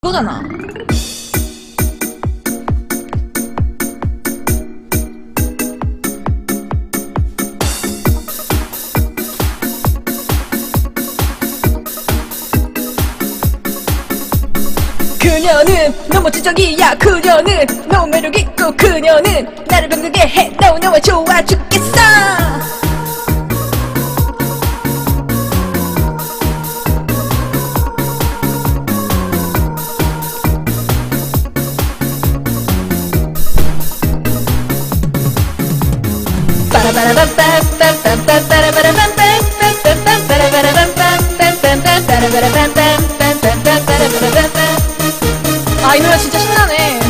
이거잖아. 그녀는 너무 지적이야. 그녀는 너무 매력있고 그녀는 나를 병들게 해. 너무 너무 좋아 죽겠어 아, 이 노래 진짜 신나네.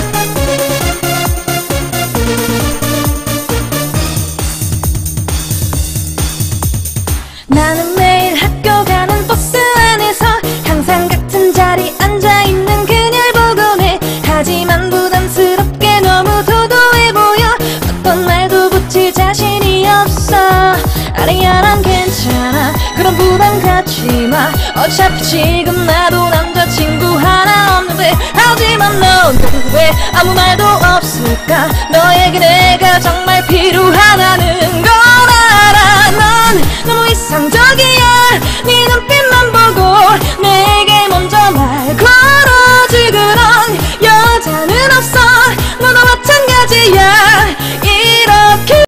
나는 매일 학교 가는 버스 안에서 항상 같은 자리 앉아있는 그녀를 보곤 해 하지만 부담스럽게 너무 도도해 보여 어떤 말도 붙일 자신 있어. 아니야 난 괜찮아. 그런 부담 갖지 마. 어차피 지금 나도 남자친구 하나 없는데. 하지만 너는 왜 아무 말도 없을까? 너에게 내가 정말 필요하다는 걸 알아. 넌 너무 이상적이야. 네